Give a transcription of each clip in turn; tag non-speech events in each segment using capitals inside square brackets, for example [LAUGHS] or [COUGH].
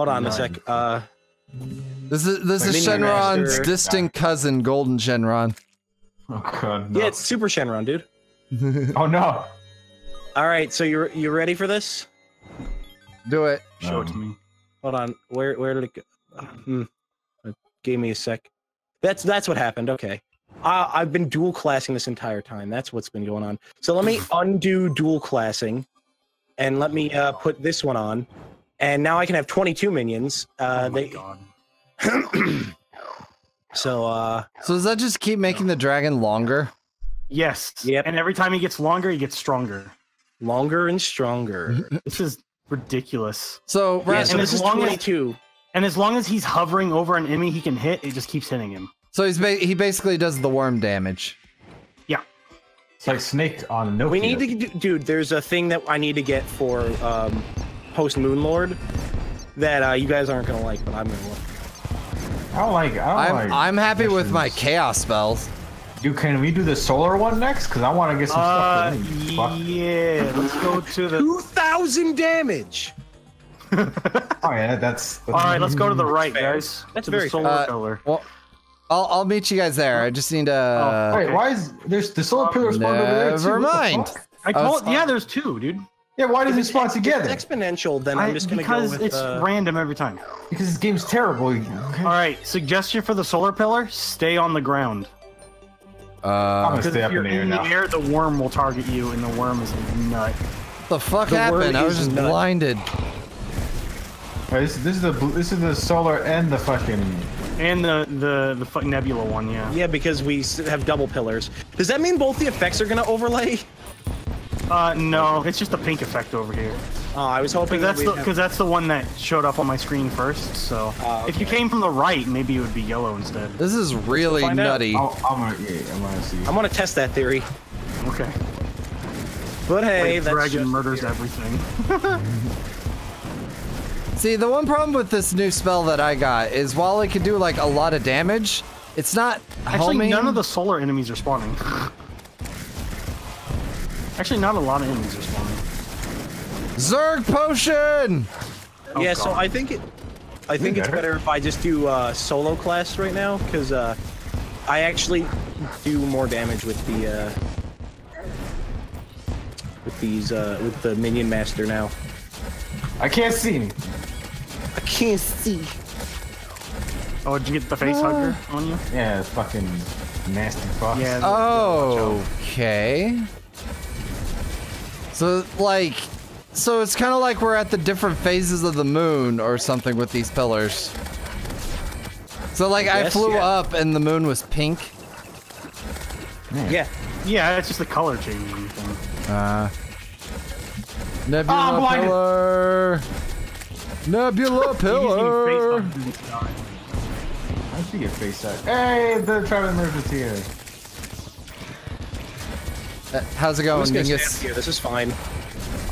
Hold on a sec. Uh, This is this is Minion Shenron's Master. distant cousin, Golden Shenron. Oh god. No. yeah, it's Super Shenron, dude. [LAUGHS] Oh no. All right, so you're you ready for this? Do it. Show it to me. Hold on. Where where did it go? Hmm. It gave me a sec. That's that's what happened. Okay. Uh, I've been dual classing this entire time. That's what's been going on. So let me [LAUGHS] undo dual classing, and let me uh, put this one on, and now I can have 22 minions. Uh, oh my they god. [CLEARS THROAT] so uh, So does that just keep making the dragon longer? Yes. Yep. And every time he gets longer, he gets stronger. longer and stronger. [LAUGHS] This is ridiculous. So yeah, so and this as is long as- 22. And as long as he's hovering over an enemy he can hit, it just keeps hitting him. so he's ba- he basically does the worm damage. Yeah. It's like Snake on no. We need to, dude. There's a thing that I need to get for um, post Moonlord that uh, you guys aren't gonna like, but I'm gonna like. I don't like. I don't I'm like. I'm happy with my chaos spells. Dude, can we do the solar one next? Because I want to get some Uh, stuff. To yeah. Let's go to the. 2,000 damage. [LAUGHS] Oh yeah, that's. that's All right, let's go to the right, guys. That's to very the solar fair. Uh, pillar. Well, I'll I'll meet you guys there. I just need to. Oh, Wait, okay. why is there's the solar pillar spawned over there too? Never What the mind. fuck? I told. it's- yeah, there's two, dude. Yeah, why does it spawn together? it's exponential, then I'm just gonna because go with. it's uh, random every time. Because this game's terrible. Okay. All right, suggestion for the solar pillar: stay on the ground. I'm Uh, gonna Because stay if up you're in the air in now. the air, the worm will target you, and the worm is a nut. the fuck The worm happened? I was is just nuts. blinded. Wait, this, this is the blue- this is the solar and the fucking. And the the the fuck nebula one, yeah. yeah, because we s- have double pillars. Does that mean both the effects are gonna overlay? [LAUGHS] Uh, no, it's just a pink effect over here. Oh, I was hoping Because that's that the we'd have- because that's the one that showed up on my screen first. So Ah, if you came from the right, maybe it would be yellow instead. This is really nutty. I'll, I'm gonna. Yeah, I'm gonna see. I'm gonna test that theory. Okay. But hey, Like, that's dragon just- murders everything. [LAUGHS] See, the one problem with this new spell that I got is while it can do like a lot of damage, it's not Actually, homing. none of the solar enemies are spawning. [LAUGHS] Actually, not a lot of enemies are spawning. Zerg potion. Oh, yeah, so I think it. I think it's better. better if I just do uh, solo class right now because uh, I actually do more damage with the uh, with these uh, with the minion master now. I can't see me. I can't see. Oh, did you get the face hugger on you? Yeah, it's fucking nasty fuck. Yeah. Oh, okay. So like, so it's kind of like we're at the different phases of the moon or something with these pillars. So like, I, guess, flew yeah. up and the moon was pink. Yeah, Yeah, it's just the color changing thing. Uh, Nebula Ah, pillar. Nebula [LAUGHS] pillar. hugger didn't die. I should get face up. Hey, the Travis Murphy's here. Uh, How's it I'm going, just Dingus? here. This is fine.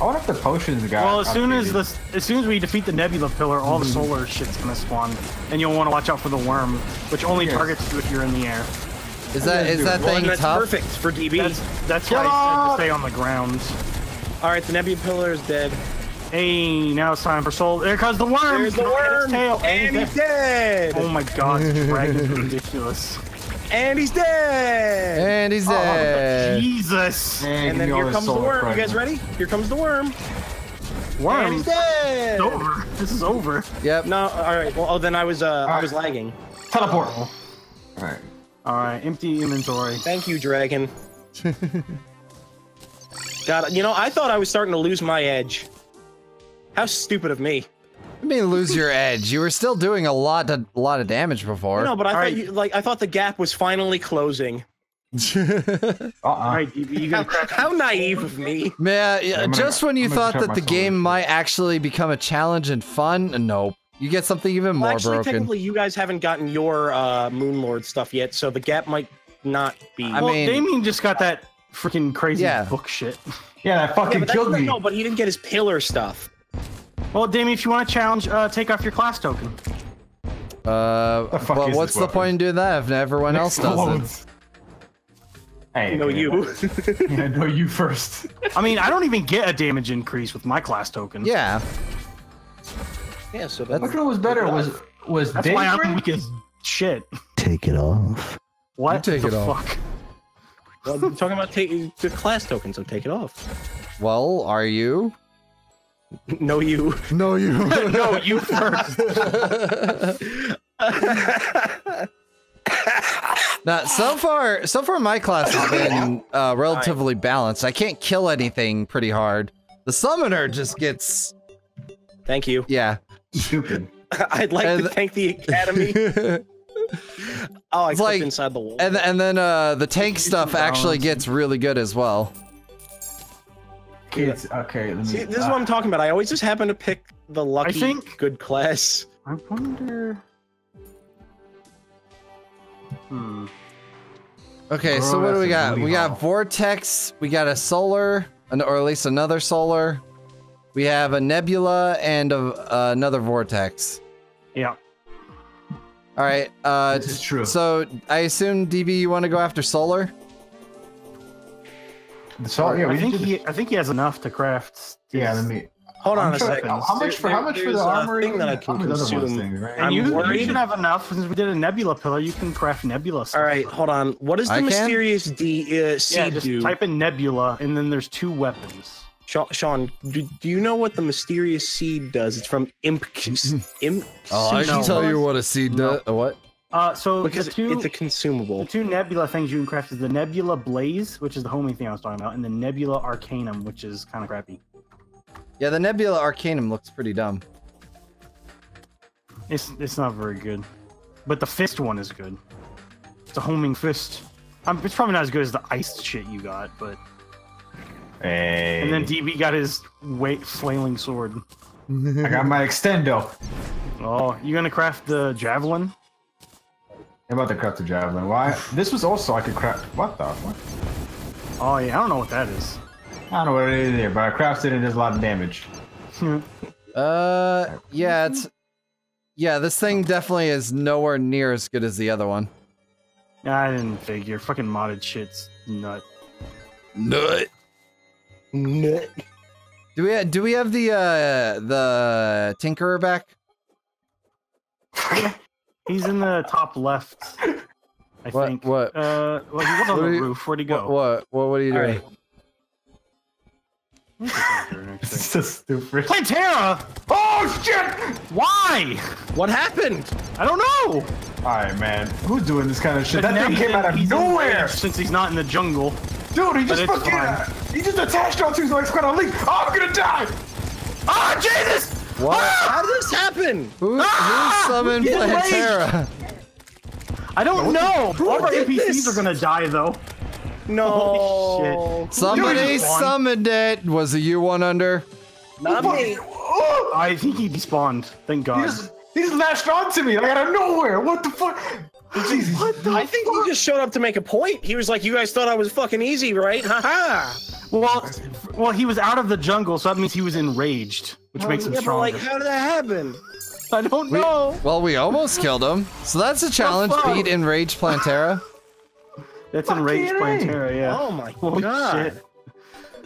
I wonder if the potions got. Well, as soon as updated. the as soon as we defeat the nebula pillar, all the solar shit's gonna spawn, and you'll want to watch out for the worm, which only Yes. targets you if you're in the air. Is that is that Well, thing and that's tough? perfect for DB. That's that's why I said to stay on the ground. All right, the nebula pillar is dead. Hey, now it's time for soul. There comes the worm. There's the Look worm, tail. and he's he's dead. dead. Oh my god, this dragon's ridiculous. And he's dead. And he's dead. Jesus. Hey, And then here comes the solar worm. You guys ready? Here comes the worm. Worm. And Worm. he's It's dead. over. This is over. Yep. No, all right. Well, oh, then I was uh, I was lagging. Teleport. All right. All right, empty inventory. Thank you, dragon. [LAUGHS] God, you know, I thought I was starting to lose my edge. How stupid of me. I mean, lose your edge. You were still doing a lot of a lot of damage before. No, but I All thought right. you, like I thought the gap was finally closing. [LAUGHS] Uh-uh. All right, DB, you How, crack? how naive of me. Man, yeah, I'm gonna- just when you I'm thought that the game cord. might actually become a challenge and fun, nope. You get something even more Well, actually, broken. technically, you guys haven't gotten your uh, Moonlord stuff yet, so the gap might not be. I well, mean- Damien just got that freaking crazy Yeah. book shit. Yeah, that fucking but that's killed me. no, but he didn't get his pillar stuff. Well, Damien, if you want to challenge, uh, take off your class token. uh, The fuck but what's the weapon? point in doing that if everyone else does it? Explodes. Hey, No, okay. you. [LAUGHS] Yeah, no, you first. I mean, I don't even get a damage increase with my class token. Yeah. Yeah, so that's Which one was better? Was was That's why I'm Daybreak? weak as shit. take it off. What take the it off. fuck? Well, I'm talking about take the class token, so take it off. Well, are you? No, you. No, you. [LAUGHS] no, you first. Now, so far, so far, my class has been uh, relatively balanced. I can't kill anything pretty hard. The summoner just gets, Thank you. yeah. Stupid. [LAUGHS] I'd like And- to thank the academy. [LAUGHS] Oh, I It's like- inside the wall. And and then uh, the tank stuff actually gets really good as well. Kids. Okay. Let me, See, this is what I'm talking about. I always just happen to pick the lucky, think- good class. I wonder. Hmm. Okay, Oh, so what do we got? We got hole. vortex. We got a solar, an- or at least another solar. We have a nebula and a, uh, another vortex. Yeah. All right. Uh, This is true. So I assume DB, you want to go after solar? So yeah, we I think did. he. I think he has enough to craft. yeah, let me. Hold on I'm a sure- second. How much for There- how much for the a armory? thing that I can How many other ones consume. things, right? And I'm you, you should have enough since we did a nebula pillar. You can craft nebula. Stuff. All right, hold on. What does the I can? mysterious D uh, seed Yeah, just do? type in nebula, and then there's two weapons. Sean, Sean do, do you know what the mysterious seed does? It's from Imp. [LAUGHS] Imp Oh, I can No. tell you what a seed No. does. What? Uh, so because the two, it's a consumable. the two nebula things you can craft is the nebula blaze, which is the homing thing I was talking about, and the nebula arcanum, which is kind of crappy. Yeah, the nebula arcanum looks pretty dumb. It's it's not very good, but the fist one is good. It's a homing fist. Um, it's probably not as good as the iced shit you got, but Hey. and then DB got his weight flailing sword. I got my extendo. Oh, you gonna craft the javelin? I'm about to craft the javelin. Why? This was also I could craft. What the? What? Oh yeah, I don't know what that is. I don't know what it is there, but I crafted it and there's a lot of damage. [LAUGHS] Uh, yeah, it's yeah. This thing definitely is nowhere near as good as the other one. I didn't figure. Fucking modded shit's nut. Nut. Nut. Do we have do we have the uh the tinkerer back? [LAUGHS] He's in the top left. I What- think. what? Uh, well, he was on What the are you- roof. Where'd he What go? what what, what are you All doing? right. Where's the tinkerer next to It's so stupid. Plantera! Oh shit! Why? What happened? I don't know. Alright, man. Who's doing this kind of shit? But That thing came in- out of he's nowhere! Since he's not in the jungle. Dude, he just fucking. Uh, he just attached onto his legs, gonna leap. Oh, I'm gonna die! Ah, Jesus! What? How did this happen? Who, Ah! who summoned Get! Plantera? I don't know. Who All our did NPCs this? are gonna die though. No. Holy Somebody Dude, just one. summoned it. Was it you one under? Not me. Oh, I think he despawned. Thank he God. just he just lashed onto me like out of nowhere. What the fuck? Jesus. What the I think he just showed up to make a point. He was like, "You guys thought I was fucking easy, right? Haha." Well, well, he was out of the jungle, so that means he was enraged, which makes him yeah, but like, how did that happen? I don't We- know. Well, we almost killed him. So that's a challenge. fuck? Beat enraged Plantera. That's Fucking enraged A. Plantera, yeah. Oh my Holy god. shit.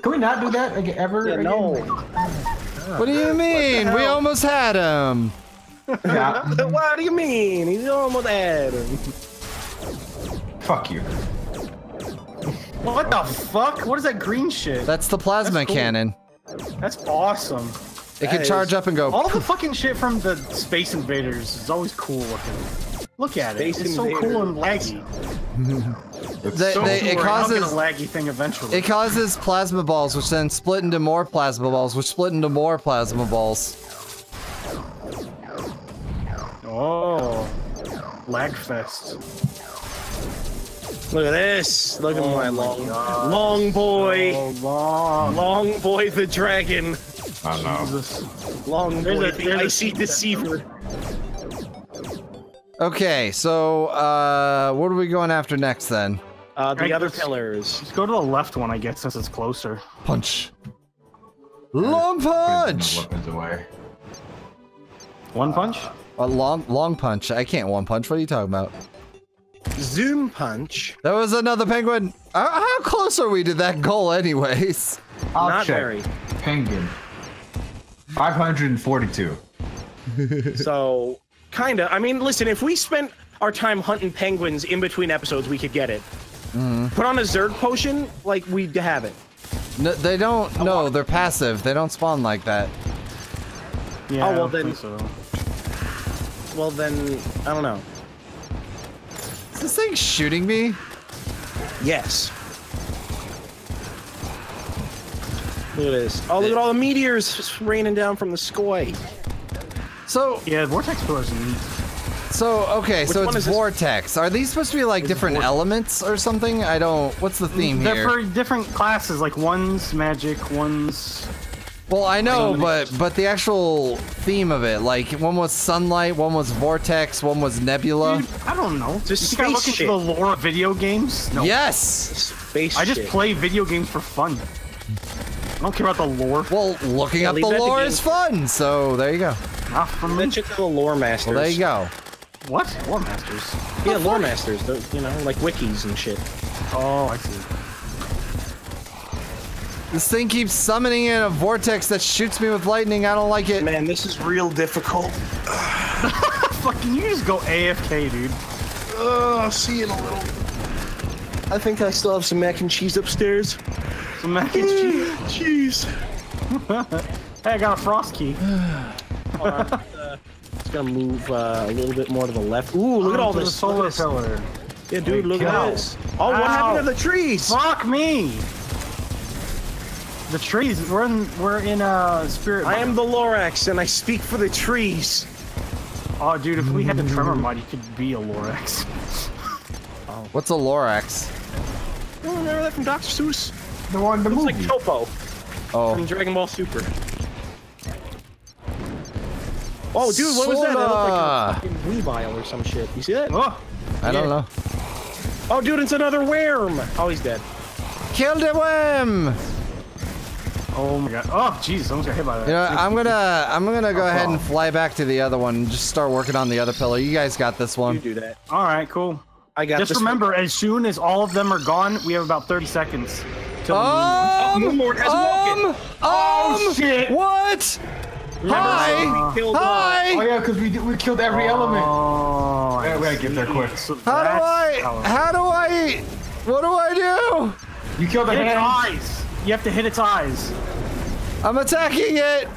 Can we not do that again, ever? Yeah, again? no. What do you mean? We almost had him. Yeah. [LAUGHS] what do you mean? He's almost at him. Fuck you. What the fuck? What is that green shit? That's the plasma That's cool. cannon. That's awesome. It can That charge is- up and go. All the [LAUGHS] fucking shit from the Space Invaders is always cool looking. Look at it. Space it's so cool and laggy. [LAUGHS] They- So they- cool. it I'll causes get a laggy thing eventually. it causes plasma balls, which then split into more plasma balls, which split into more plasma balls. oh, Lagfest. Look at this. Look at Oh my my long, God. long boy, Oh, long. long boy the dragon, I don't know. Jesus. long There's boy a- the there's icy secret. deceiver. Okay, so uh, what are we going after next then? Uh, the Right, other let's- pillars. Just go to the left one, I guess, since it's closer. Punch. Long punch. weapons away. One punch? A long long punch. I can't one punch. What are you talking about? Zoom punch. That was another penguin. How, how close are we to that goal, anyways? I'll Not check. very. Penguin. 542. [LAUGHS] so, kinda. I mean, listen, if we spent our time hunting penguins in between episodes, we could get it. Mm-hmm. Put on a Zerg potion, like we'd have it. No, they don't. No, they're passive. They don't spawn like that. Yeah, Oh, I well, don't then- think so. Well, then, I don't know. Is this thing shooting me? Yes. Look at this. Oh, look at all the meteors raining down from the sky. So, Yeah, vortex pillars are neat. so okay. so it's is this? vortex. Are these supposed to be like different vortex. elements or something? I don't. What's the theme here? They're for different classes. Like one's magic, one's Well, I know, but but the actual theme of it, like one was sunlight, one was vortex, one was nebula. Dude, I don't know. Just you think I look into shit. the lore of video games? No. Yes. Space I just shit. play video games for fun. I don't care about the lore. Well, looking Yeah, up the lore is fun. So there you go. Not for me. That shit's the lore masters. Well, there you go. What? Lore masters. Yeah, lore masters. the- You know, like wikis and shit. Oh, I see. This thing keeps summoning in a vortex that shoots me with lightning. I don't like it. Man, this is real difficult. [LAUGHS] Fucking, you just go AFK, dude. Oh, I'll see you in a little. I think I still have some mac and cheese upstairs. Some mac and cheese. Cheese. [LAUGHS] Hey, I got a frost key. [SIGHS] It's gonna move uh, a little bit more to the left. Ooh, look at all this solar this. pillar. Yeah, dude, look Ow. at this. Oh, what Ow. happened to the trees? Fuck me. The trees. We're in. We're in uh spirit. I am the Lorax, and I speak for the trees. Oh, dude, if we had the tremor mod, you could be a Lorax. [LAUGHS] What's a Lorax? You don't remember that from Dr. Seuss? The one, the It's movie. like Toppo Oh, from Dragon Ball Super. Oh, dude, what was that? That looked like a Soda. fucking Weavile or some shit. You see that? Oh, I don't know. Oh, dude, it's another worm. Oh, he's dead. Kill the worm. Oh my god. Oh, Jesus, almost got hit by that. You know, I'm gonna I'm gonna go ahead and fly back to the other one and just start working on the other pillar. You guys got this one. You one. do that. All right, cool. I got Just this. remember, as soon as all of them are gone, we have about 30 seconds. Till Um, Moon Lord has um, woken. um, shit. What? Remember, Hi. we killed, uh, Oh Hi. yeah, because we did, we killed every element. Oh, Yeah, we gotta get there quick. So How do I? how How do I? What do I do? You killed the Hit its hand. eyes. You have to hit its eyes. I'm attacking it.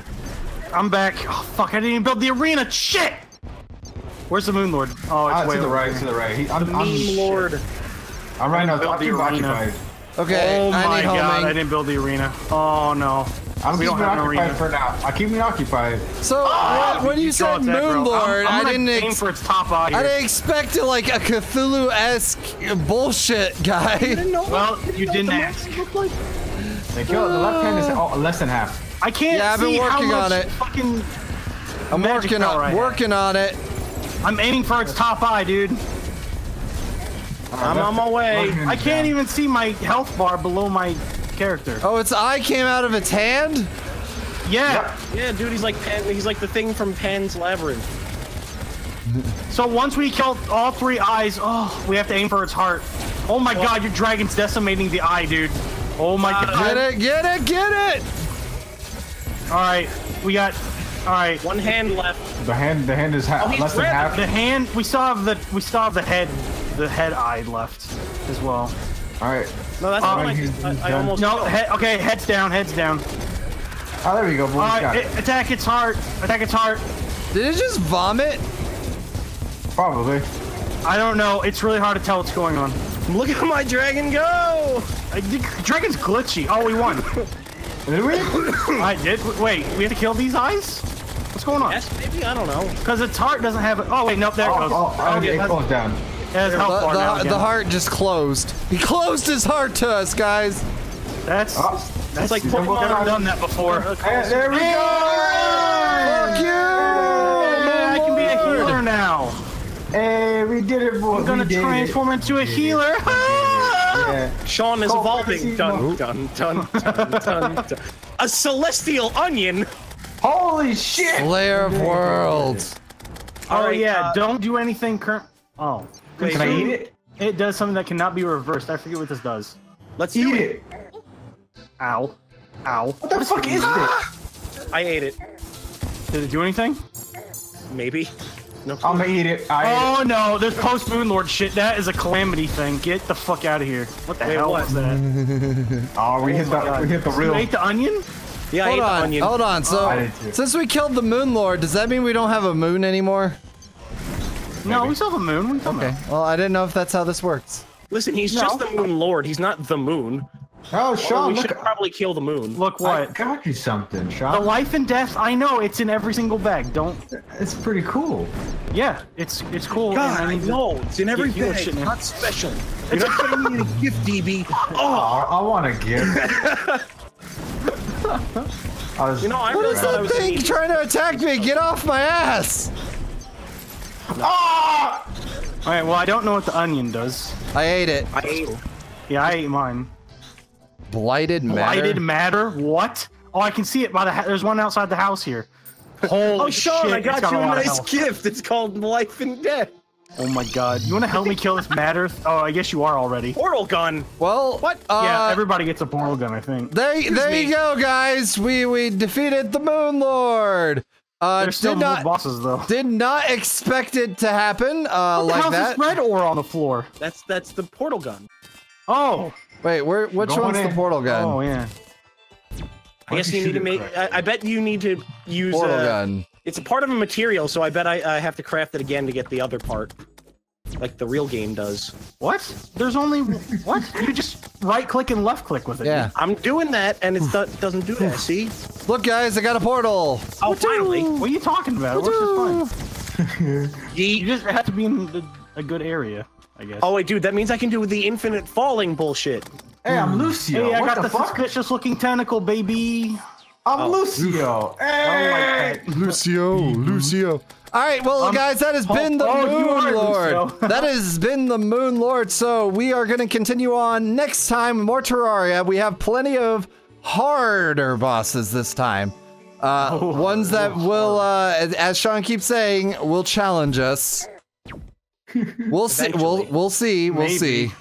I'm back. Oh, fuck, I didn't even build the arena. Shit! Where's the Moon Lord? Oh, it's Ah, way to the right, here. to the right. He, I'm, Meme I'm, Lord. I'm right now. build I'm the keep arena. occupied. Okay, Oh I my need god, I didn't build the arena. Oh no. I'm We keeping don't have an occupied arena. for now. I keep me occupied. So when, when you Go said attack, bro. Moon Lord, I'm, I'm I didn't. aim Ex- for its top eye. I didn't expect it like a Cthulhu-esque bullshit guy. Well, you didn't [LAUGHS] ask. They killed the left hand is oh, less than half. I can't Yeah, I've been see how working on much it. Fucking, I'm magic working power I on have. working on it. I'm aiming for its top eye, dude. I'm on my way. Left hand I is can't down. even see my health bar below my character. Oh, its eye came out of its hand. Yeah. Yeah, dude, he's like Pan, he's like the thing from Pan's Labyrinth. So once we kill all three eyes, oh, we have to aim for its heart. Oh my god, your dragon's decimating the eye, dude. Oh my god. Get it, get it, get it. All right, we got. All right, One hand left. The hand, the hand is half, Oh, he's less than red. half. the hand. We still have the. We still have the head. The head eye left as well. All right. No, that's Oh, the one I, he's- just- I, I done. almost No, killed. head, okay, heads down, heads down. Oh, there we go. Boys. All got right, it. it- attack its heart. Attack its heart. Did it just vomit? Probably. I don't know. It's really hard to tell what's going on. Look at my dragon go! I, the dragon's glitchy. Oh, we won. [COUGHS] Did we? I did. Wait, we have to kill these eyes? What's going on? Yes, maybe I don't know. Because its heart doesn't have it. Oh wait, nope, there it Oh, goes. oh, oh, Okay, it that's- goes down. it has health The, the, the heart just closed. He closed his heart to us, guys. That's Oh, that's like like Pokemon. I've never done that before. Hey, there we go. Fuck you! Yeah, I can be a healer now. Hey, we did it, boy. I'm gonna we did transform into a We did it. healer. [LAUGHS] Yeah. Sean is Go, evolving. Dun, dun, dun, dun, dun, dun. [LAUGHS] A celestial onion. Holy shit! Slayer of worlds. Oh Alright, yeah, uh, don't do anything current. Oh, Wait, Can I eat it? It does something that cannot be reversed. I forget what this does. Let's do Eat it. it. Ow. Ow. What the fuck is this? I ate it. Did it do anything? maybe. No. I'm gonna eat it. I Oh no, there's post Moon Lord shit. That is a calamity thing. Get the fuck out of here. What the Wait, hell what? was that? [LAUGHS] oh, we oh hit the we hit the You real. ate the onion? yeah, I ate Hold the on, onion. hold on. So, I did since we killed the Moon Lord, does that mean we don't have a moon anymore? No, we still have a moon. What are you talking Okay. about? Well, I didn't know if that's how this works. Listen, he's No. just the Moon Lord. He's not the Moon. Oh, Although Sean, we look. should probably kill the Moon. Look what? I got you something, Sean. The life and death. I know it's in every single bag. Don't. It's pretty cool. Yeah, it's it's cool. God, I I need to- know. It's in every give you a bag. shit, not special. [LAUGHS] You're not getting me [LAUGHS] a gift, DB. Oh, Oh, I, I want to give. I was, you know, I What really is thought I that was thing an trying to attack me? Get off my ass! Ah! All right. Well, I don't know what the onion does. I ate it. I ate. Yeah, I ate mine. Blighted matter. Blighted matter. What? Oh, I can see it by the. Ha- There's one outside the house here. Holy Oh, Sean, shit! I got got you a lot of nice gift. It's called Life and Death. Oh my god! You want to help me kill this matter? Oh, I guess you are already. Portal gun. well, What? Uh, yeah, everybody gets a portal gun, I think. there, there me. you go, guys. We we defeated the Moon Lord. Uh, There's still did more not bosses though. did not expect it to happen uh, What the like hell's that. this red ore on the floor? That's that's the portal gun. Oh, Wait, where? Which Going one's the portal gun? oh yeah. I guess you you need to make. I, I bet you need to use. portal uh, gun. It's a part of a material, so I bet I, I have to craft it again to get the other part, like the real game does. What? There's only what? You just right click and left click with it. Yeah. I'm doing that, and it do- doesn't do that. See? Look, guys, I got a portal. Oh, finally! What are you talking about? What's this fun? [LAUGHS] You just have to be in the, a good area, I guess. Oh wait, dude, that means I can do the infinite falling bullshit. Hey, I'm Lucio. hey, I what got the, the, fuck? suspicious looking tentacle, baby. I'm Lucio. I Hey! don't like. [LAUGHS] Lucio, Lucio. All right, well, Um, guys, that has been the oh, Moon Lord. [LAUGHS] [LAUGHS] That has been the Moon Lord. So we are going to continue on next time. More Terraria. We have plenty of harder bosses this time. Uh, Oh, ones that will, uh, as- as Sean keeps saying, will challenge us. We'll see. We'll we'll see. We'll Maybe. see.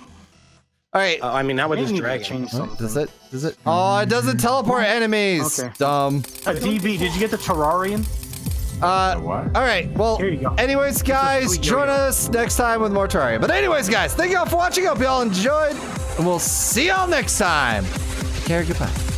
All right. Uh, I mean, not with Maybe this need to dragon. change Oh, something. does it? Does it? Oh, it doesn't teleport enemies. Okay. Dumb. Uh, DB, did you get the Terrarian? Uh, What? all right. Well, Here you go. anyways, guys, join yo-yo. us next time with more Terraria. But anyways, guys, thank y'all for watching. Hope y'all enjoyed, and we'll see y'all next time. Take care. Goodbye.